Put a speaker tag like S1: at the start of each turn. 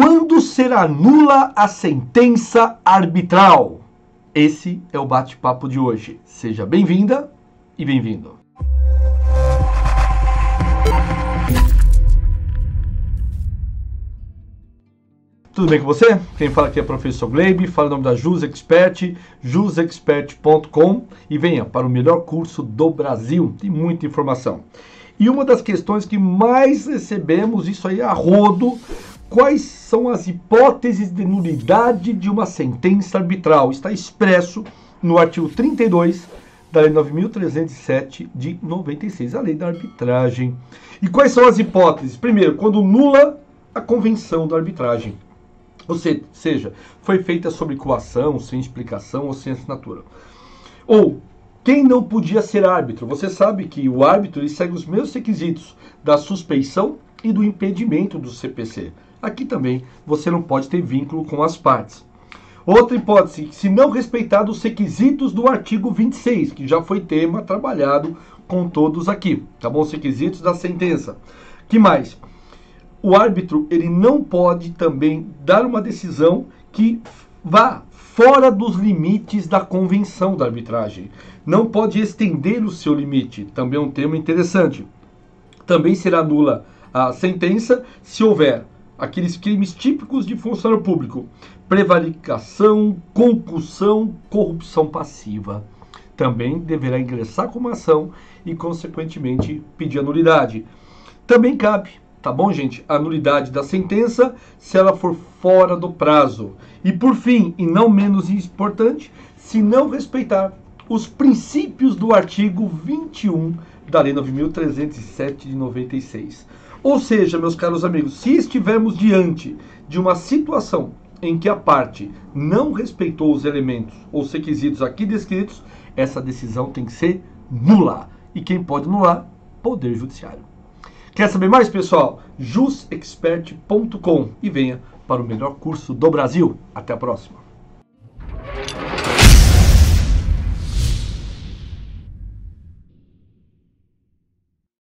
S1: Quando será nula a sentença arbitral? Esse é o bate-papo de hoje. Seja bem-vinda e bem-vindo. Tudo bem com você? Quem fala aqui é o professor Gleibe, fala o nome da Jus Expert, jusexpert.com e venha para o melhor curso do Brasil. Tem muita informação. E uma das questões que mais recebemos, isso aí a rodo, quais são as hipóteses de nulidade de uma sentença arbitral? Está expresso no artigo 32 da Lei 9.307 de 96, a lei da arbitragem. E quais são as hipóteses? Primeiro, quando nula a convenção da arbitragem. Ou seja, foi feita sobre coação, sem explicação ou sem assinatura. Ou quem não podia ser árbitro? Você sabe que o árbitro segue os mesmos requisitos da suspeição e do impedimento do CPC. Aqui também você não pode ter vínculo com as partes. Outra hipótese, se não respeitar os requisitos do artigo 26, que já foi tema trabalhado com todos aqui, tá bom? Os requisitos da sentença. Que mais? o árbitro ele não pode também dar uma decisão que vá fora dos limites da convenção da arbitragem. Não pode estender o seu limite. Também é um termo interessante. Também será nula a sentença se houver aqueles crimes típicos de funcionário público: prevaricação, concussão, corrupção passiva. Também deverá ingressar com uma ação e, consequentemente, pedir a nulidade. Também cabe Tá bom, gente? A nulidade da sentença se ela for fora do prazo. E por fim, e não menos importante, se não respeitar os princípios do artigo 21 da Lei 9.307 de 96. Ou seja, meus caros amigos, se estivermos diante de uma situação em que a parte não respeitou os elementos ou os requisitos aqui descritos, essa decisão tem que ser nula. E quem pode anular? Poder Judiciário. Quer saber mais, pessoal? jusexpert.com e venha para o melhor curso do Brasil. Até a próxima.